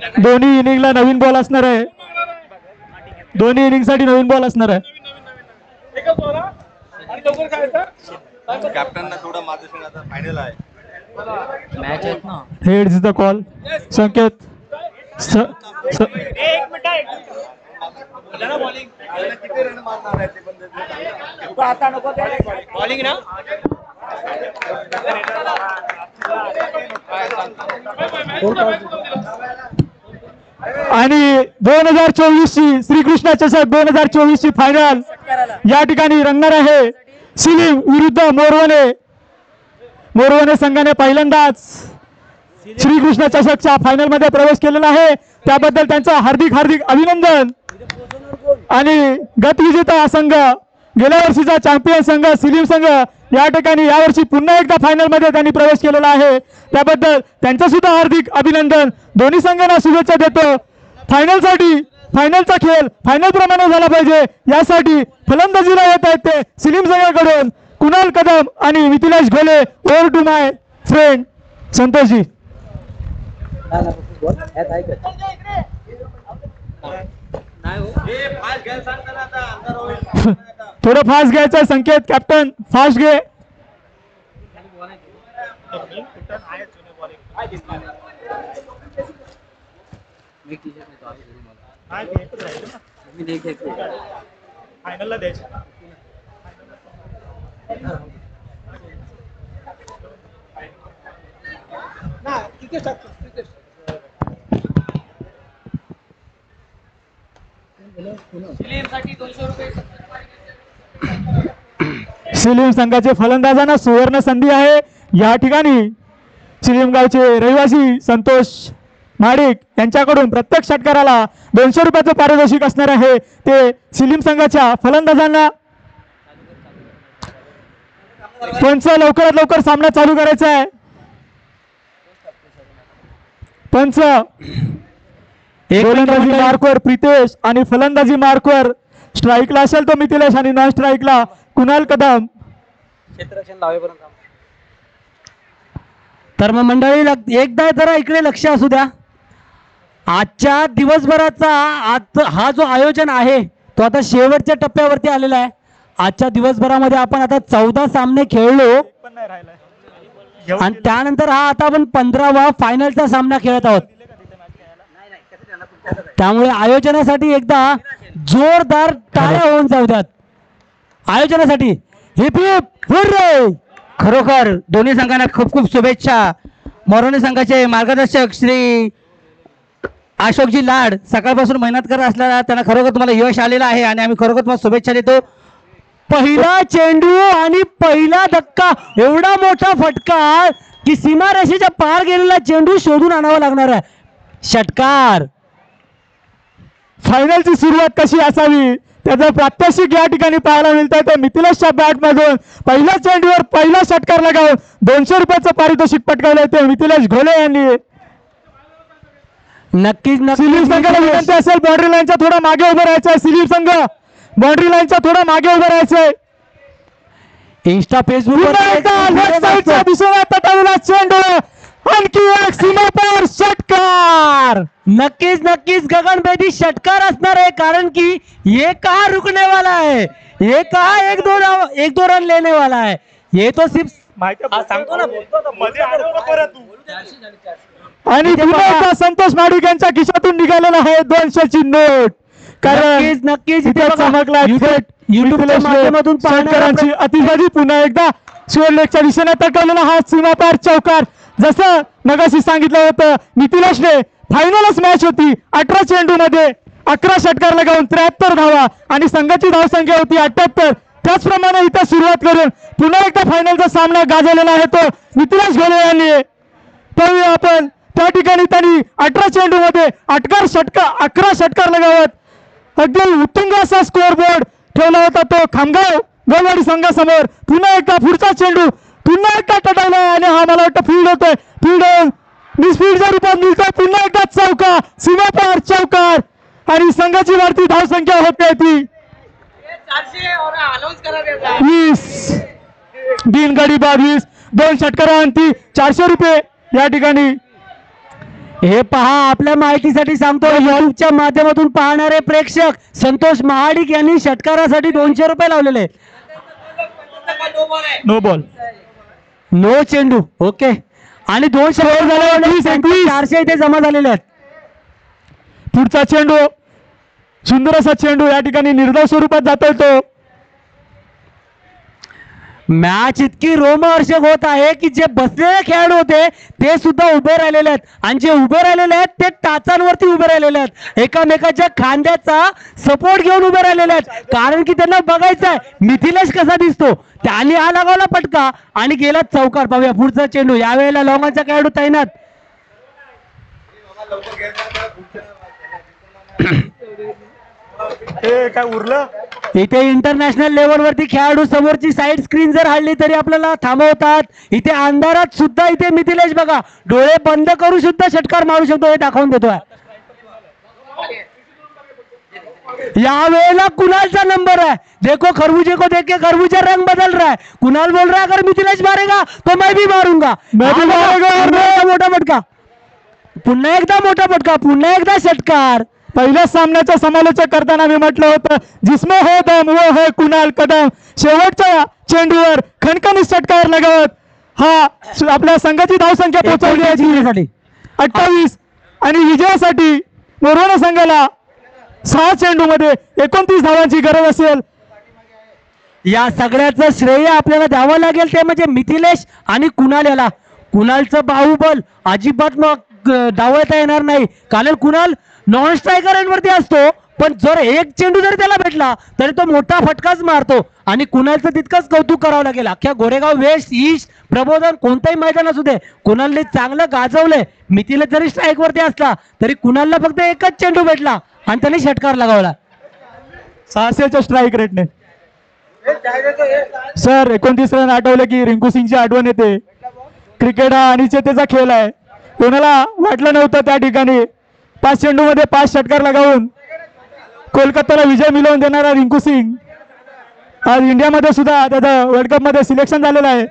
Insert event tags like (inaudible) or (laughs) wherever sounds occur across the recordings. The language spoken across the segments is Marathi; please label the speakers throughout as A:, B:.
A: दोन्ही इनिंगला नवीन बॉल असणार आहे. दोन्ही इनिंगसाठी नवीन बॉल असणार आहे.
B: कॅप्टनना थोडं माझं संग आता फायनल आहे.
C: मॅच आहेत ना.
A: Head is the call Sanket. स- स-
B: किती रन मारणार आहे ते पण
D: बॉलिंग ना
A: आणि दोन हजार चोवीस ची श्रीकृष्ण चषक दोन हजार चोवीस ची फायनल या ठिकाणी रंगणार आहे. सिलीम विरुद्ध मोरवणे. मोरवणे संघाने पहिल्यांदाच श्रीकृष्ण चषकच्या फायनलमध्ये प्रवेश केलेला आहे. त्याबद्दल त्यांचं हार्दिक हार्दिक अभिनंदन. आणि गतविजेता संघ गेल्या वर्षीचा चॅम्पियन संघ सिलिम संघ या ठिकाणी यावर्षी पुन्हा एकदा फायनलमध्ये त्यांनी प्रवेश केलेला आहे. त्याबद्दल त्यांचं सुद्धा हार्दिक अभिनंदन. दोन्ही संघांना शुभेच्छा देतो. फायनलसाठी फायनलचा खेळ फायनल प्रमाणे झाला पाहिजे. यासाठी फलंदाजीला येत आहेत ते सिलीम संघाकडून कुणाल कदम आणि Mithilesh Ghole over to my friend Santoshji. थोडं फास्ट (laughs) घ्यायचं संकेत कॅप्टन फास्ट घे. फायनलला द्यायचं सिलीम संघाचे फलंदाजांना सुवर्ण संधी आहे. या ठिकाणी सिलीम गावचे रहिवासी संतोष माडिक यांच्याकडून प्रत्येक षटकाराला दोनशे रुपयाचं पारितोषिक असणार आहे. ते सिलीम संघाच्या फलंदाजांना पंच लवकरात लवकर सामना चालू करायचा आहे. पंच गोलंदाजी मार्कवर प्रितेश आणि फलंदाजी मार्कवर. स्ट्राईकला असेल तो मिथिलेश आणि नॉन स्ट्राईकला कुणाल कदम?
C: क्षेत्ररक्षण लावेपर्यंत.
E: तर मग मंडळी एकदा जरा इकडे लक्ष असू द्या. आजच्या दिवसभराचा आज हा जो आयोजन आहे तो आता शेवटच्या टप्प्यावरती आलेला आहे. आजच्या दिवसभरामध्ये आपण आता चौदा सामने खेळलो. आणि त्यानंतर हा आता आपण पंधरावा फायनलचा सामना खेळत आहोत. त्यामुळे आयोजनासाठी एकदा जोरदार टाळ्या होऊन जाऊ द्यात. आयोजनासाठी हिप हिप हुर्रे खरोखर दोन्ही संघांना खूप खूप शुभेच्छा. मोरोनी संघाचे मार्गदर्शक श्री अशोकजी लाड सकाळपासून मेहनत करत असल्याला त्यांना खरोखर तुम्हाला यश आलेलं आहे आणि आम्ही खरोखर तुम्हाला शुभेच्छा देतो. पहिला चेंडू आणि पहिला धक्का एवढा मोठा फटका की सीमारेषेच्या पार गेलेला चेंडू शोधून आणावा लागणार आहे. षटकार!
A: फायनलची सुरुवात कशी असावी? त्याचं प्रात्यक्षिक या ठिकाणी पाहायला मिळतंय. ते मिथिलेशच्या बॅट मधून पहिल्या चेंडूवर पहिला षटकार लगावून दोनशे रुपयाचं पारितोषिक पटकावलंय ते मिथिलेश घोले यांनी.
E: नक्कीच
A: विनंती असेल बाउंड्री लाईनच्या थोडा मागे उभं राहायचंय. सिलीम संघ बाउंड्री लाईनच्या थोडा मागे उभं राहायचंय.
E: इंस्टा फेसबुक
A: तटवलेला चेंडू. आणखी एक सीमापार षटकार.
E: नक्कीच नक्कीच गगनभेदी षटकार असणार आहे कारण की ये कहा रुकने वाला है ये कहा एक दो रन- एक दो रन लेने वाला है ये तो सिर्फ
D: सांगतो ना
A: आणि एकदा संतोष माडिक यांच्या खिशातून निघालेला आहे दोनशेची नोट. कारण
E: नक्कीच नक्कीच. इथे
A: चमकला
E: माध्यमातून
A: शेतकऱ्यांची अतिशय पुन्हा एकदा शिवलेखच्या दिशेने तटवलेला हा सीमापार चौकार. जसं मगाशी सांगितलं होतं नितीलेशने फायनलच मॅच होती अठरा चेंडू मध्ये. अकरा षटकार लगावून त्र्याहत्तर धावा आणि संघाची धावसंख्या होती अठ्याहत्तर. त्याचप्रमाणे इथं सुरुवात करून पुन्हा एकदा फायनलचा सामना गाजवलेला आहे तो नितीलाश घोले यांनी. पाहूया आपण त्या ठिकाणी त्यांनी अठरा चेंडू मध्ये अठरा षटकार अकरा षटकार लगावत अगदी उत्तुंग असा स्कोअर बोर्ड ठेवला होता तो खामगाव गोलवाडी संघासमोर. पुन्हा एकदा पुढचा चेंडू पुन्हा एकदा टटावला आणि हा मला वाटतं फील्ड होतोय. फील्ड मिसफील्डच्या रूपात मिळतोय पुन्हा एकदा चौका सीमापार चौकार. आणि संघाची वाढती धावसंख्या होते ती. वीस. बिनगडी बाद वीस. दोन षटकारांती चारशे रुपये या ठिकाणी.
E: हे पहा आपल्या माहितीसाठी सांगतो युट्यूबच्या माध्यमातून पाहणारे प्रेक्षक संतोष महाडिक यांनी षटकारासाठी दोनशे रुपये लावलेले आहेत.
A: नो बॉल
E: नो चेंडू ओके आणि दोन षटकार झाल्यावर
A: एकवीस, एकवीस.
E: चारशे इथे जमा झालेले आहेत.
A: पुढचा चेंडू सुंदर असा चेंडू या ठिकाणी निर्धाव स्वरूपात जातोय तो
E: मॅच इतकी रोमहर्षक होत आहे की जे बसलेले खेळाडू होते ते सुद्धा उभे राहिलेले आहेत. आणि जे उभे राहिलेले आहेत ते टाचांवरती उभे राहिलेले आहेत. एकामेकाच्या खांद्याचा सपोर्ट घेऊन उभे राहिलेले आहेत. कारण की त्यांना बघायचं आहे मिथिलेश कसा दिसतो? त्याने हा लगावला पटका आणि गेला चौकार. पाहूया पुढचा चेंडू. यावेळेला लॉंगाचा खेळाडू तैनात. (clears throat) (clears throat)
A: हे काय उरलं?
E: इथे इंटरनॅशनल लेवलवरती खेळाडू समोरची साईड स्क्रीन जर हल्ली तरी आपल्याला थांबवतात इथे अंधारात सुद्धा इथे मिथिलेश बघा डोळे बंद करू सुद्धा षटकार मारू शकतो हे दाखवून देतोय. यावेळेला कुणालचा नंबर है देखो खरबूजे को देख के खरबूजा रंग बदल रहा है। कुणाल बोल रहा है अगर मिथिलेश मारेगा तो मैं भी मारूंगा।
A: मैं भी मारूंगा.
E: मोठा फटका पुन्हा एकदा मोठा फटका पुन्हा एकदा षटकार।
A: पहिल्या सामन्याचं समालोचक करताना मी म्हटलं होतं जिसमे हो दम वो है कुणाल कदम. शेवटच्या चेंडूवर खणखणीत षटकार लगावत हा आपल्या संघाची धावसंख्या पोहोचवली आहे.
E: जिंकण्यासाठी.
A: अठ्ठावीस. आणि विजयासाठी मोरवणा संघाला सहा चेंडूमध्ये एकोणतीस धावांची गरज असेल.
E: या सगळ्याचं श्रेय आपल्याला द्यावं लागेल ते म्हणजे मिथिलेश आणि कुणाल याला. कुणालचं बाहुबल अजिबात मग डावळता येणार नाही. कारण कुणाल नॉन स्ट्रायकर वरती असतो पण जर एक चेंडू जरी त्याला भेटला तरी तो मोठा फटकाच मारतो. आणि कुणालचं तितकंच कौतुक करावं लागेल. अख्ख्या गोरेगाव वेस्ट ईस्ट प्रबोधन कोणतंही मैदान असू दे कुणालने चांगलं गाजवलंय. मितीला जरी स्ट्राईकवरती असला तरी कुणालला फक्त एकच चेंडू भेटला आणि त्याने षटकार लगावला.
A: सहाशेच्या स्ट्राईक रेटने सर एकोणतीस रन आठवलं की रिंकू सिंगची आठवण येते. क्रिकेट हा अनिश्चिततेचा खेळ आहे. कोणाला वाटलं नव्हतं त्या ठिकाणी? पाच चेंडूमध्ये पाच षटकार लगावून कोलकाताला विजय मिळवून देणारा रिंकू सिंग. आज इंडियामध्ये सुद्धा त्याचं वर्ल्ड कपमध्ये सिलेक्शन झालेलं आहे.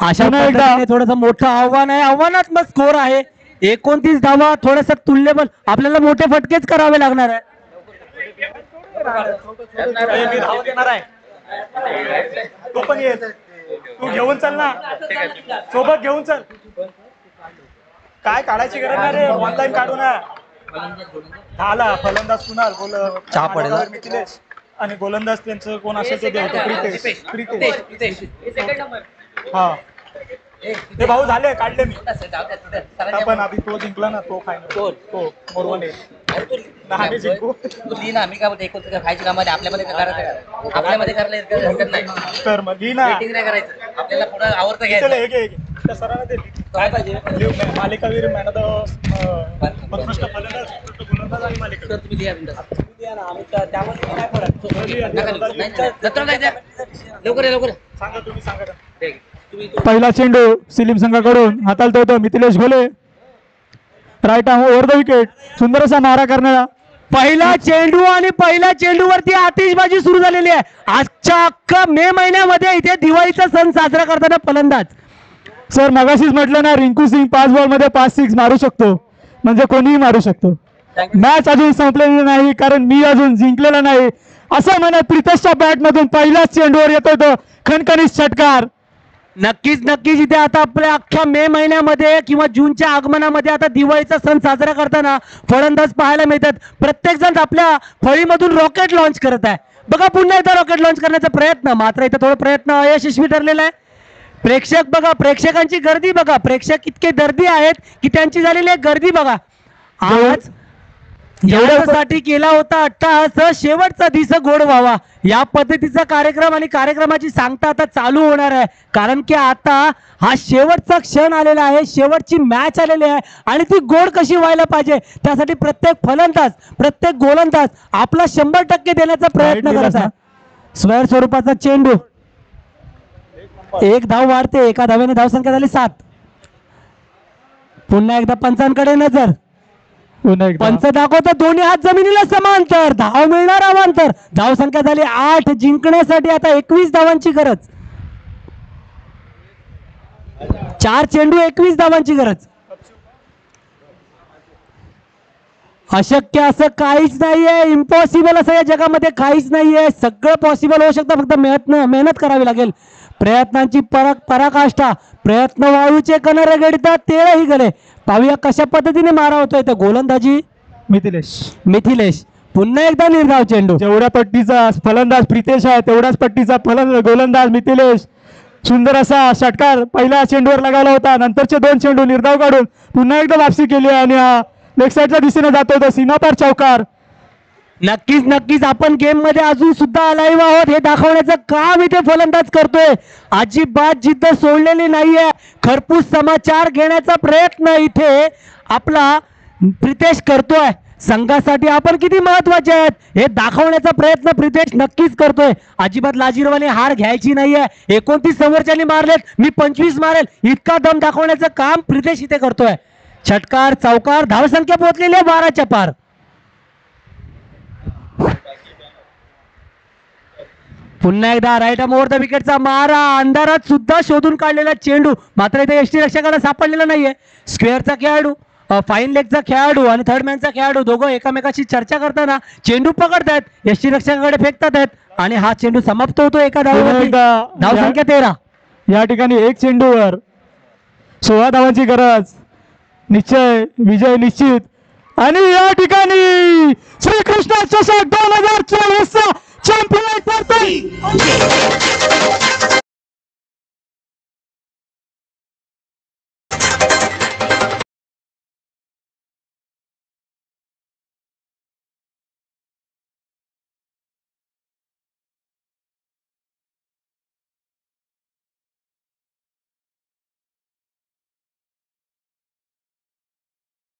E: अशा
A: एकदा-
E: थोडस मोठं आव्हान आहे. आव्हानात्मक स्कोर आहे. एकोणतीस धावा थोडस तुल्यबल. आपल्याला मोठे फटकेच करावे लागणार आहे.
A: मी धाव देणार आहे तो पण येत तू घेऊन चल ना. सोबत घेऊन चल. काय काढायची गरज नाही रे? ऑनलाईन काढू ना झाला. फलंदाज कुणाल? गोल
C: चहा पडेल. ना?
A: मिथिलेश आणि गोलंदाज त्यांचं कोण असेल ते देवतो प्रितेश. प्रितेश. हा ते भाऊ झाले काढले मी. आपण आधी तो जिंकला ना तो फायनल? तो मोरवणे आम्ही जिंकू.
C: काय खायची कामामध्ये आपल्यामध्ये काय करायचं? का? आपल्यामध्ये करायला इतकं हरकत नाही.
A: तर मग
C: करायचं. आपल्याला पुढे आवडतं
A: चल
C: घ्यायचं.
A: एक एक त्या सरांना दे.
C: काय पाहिजे?
A: लिहून मालिकावीर मॅन उत्कृष्ट फलंदाज गोलंदाज आणि
C: तुम्ही लिहा. नाही, द्या. लवकर.
A: सांगा तुम्ही सांगा पहिला चेंडू सिलीम संघाकडून हाताळतो होतो Mithilesh Ghole right arm over the wicket सुंदर असा मारा करणारा
E: पहिला चेंडू आणि पहिल्या चेंडूवरती आतिषबाजी सुरू झालेली आहे. आजच्या अख्खा मे महिन्यामध्ये इथे दिवाळीचा सण साजरा करताना फलंदाज.
A: सर मगाशीच म्हटलं ना रिंकू सिंग पाच बॉलमध्ये पाच सिक्स मारू शकतो. म्हणजे कोणीही मारू शकतो. मॅच अजून संपलेली नाही कारण मी अजून जिंकलेला नाही. असं म्हणत प्रितेशच्या बॅट मधून पहिल्याच चेंडूवर येतो तो खणखणीत षटकार.
E: नक्कीच नक्कीच. इथे आता आपल्या अख्ख्या मे महिन्यामध्ये किंवा जूनच्या आगमनामध्ये आता दिवाळीचा सण साजरा करताना फलंदाज पाहायला मिळतात. प्रत्येक जण आपल्या फळीमधून रॉकेट लॉन्च करत आहे. बघा पुन्हा एकदा रॉकेट लॉन्च करण्याचा प्रयत्न. मात्र इथं थोडा प्रयत्न अयशस्वी ठरलेला आहे. प्रेक्षक बघा प्रेक्षकांची गर्दी बघा. प्रेक्षक इतके दर्दी आहेत की त्यांची झालेली आहे गर्दी बघा. आज एवढ्यासाठी केला होता अट्टाहास शेवटचा दिस गोड व्हावा. या पद्धतीचा कार्यक्रम आणि कार्यक्रमाची सांगता आता चालू होणार आहे. कारण की आता हा शेवटचा क्षण आलेला आहे. शेवटची मॅच आलेली आहे. आणि ती गोड कशी व्हायला पाहिजे? त्यासाठी प्रत्येक फलंदाज प्रत्येक गोलंदाज आपला शंभर टक्के देण्याचा प्रयत्न
A: करायचा
E: करत आहे. स्वैर स्वरूपाचा चेंडू. एक धाव वाढते. एका धावेने धावसंख्या झाली सात. पुन्हा एकदा पंचांकडे नजर.
A: पुन्हा एकदा.
E: पंच दाखवतो दोन्ही हात जमिनीला समांतर धाव मिळणार अवांतर. धाव संख्या झाली आठ. जिंकण्यासाठी आता एकवीस धावांची गरज. चार चेंडू एकवीस धावांची गरज. अशक्य असं काहीच नाहीये. इम्पॉसिबल असं या जगामध्ये काहीच नाहीये. सगळं पॉसिबल होऊ शकतं. फक्त मेहनत मेहनत करावी लागेल. प्रयत्नांची परक पराकाष्ठा प्रयत्न वाळूचे कणरे गडतात तेही गले पाहूया कशा पद्धतीने मारा होतोय तर गोलंदाजी.
A: मिथिलेश.
E: मिथिलेश. पुन्हा एकदा निर्धाव चेंडू.
A: जेवढ्या पट्टीचा फलंदाज प्रितेश आहे तेवढ्याच पट्टीचा फलन गोलंदाज मिथिलेश. सुंदर असा षटकार पहिल्या चेंडूवर लगावला होता. नंतरचे दोन चेंडू निर्धाव काढून पुन्हा एकदा वापसी केली आणि हा लेफ्ट साईडच्या दिशेने जातो तर सीमापार चौकार.
E: नक्कीच नक्कीच. आपण गेममध्ये अजून सुद्धा अलाईव्ह आहोत. हे दाखवण्याचं काम इथे फलंदाज करतोय. अजिबात जिद्द सोडलेली नाहीये. खरपूस समाचार घेण्याचा प्रयत्न इथे आपला प्रितेश करतोय. संघासाठी आपण किती महत्त्वाचे आहेत? हे दाखवण्याचा प्रयत्न प्रितेश नक्कीच करतोय. अजिबात लाजीरवाने हार घ्यायची नाहीये. एकोणतीस समोरच्यानी मारलेत. मी पंचवीस मारेल. इतका दम दाखवण्याचं काम प्रितेश इथे करतोय. षटकार चौकार धावसंख्या पोहोचलेली आहे बाराच्या पार. पुन्हा एकदा राईट ओव्हर द विकेटचा मारा. अंधारात सुद्धा शोधून काढलेला चेंडू. मात्र इथे एसटी रक्षकाला सापडलेला नाहीये. स्क्वेअरचा खेळाडू फाईन लेगचा खेळाडू आणि थर्ड मॅनचा खेळाडू दोघं एकामेकाशी चर्चा करताना चेंडू पकडतायत. एसटी रक्षकाकडे फेकतात आहेत आणि हा चेंडू समाप्त होतो एका धावसंख्या तेरा.
A: या ठिकाणी एक चेंडूवर सोळा धावांची गरज. निश्चय विजय निश्चित. आणि या ठिकाणी श्रीकृष्ण चषक दोन हजार चोवीस चॅम्पियन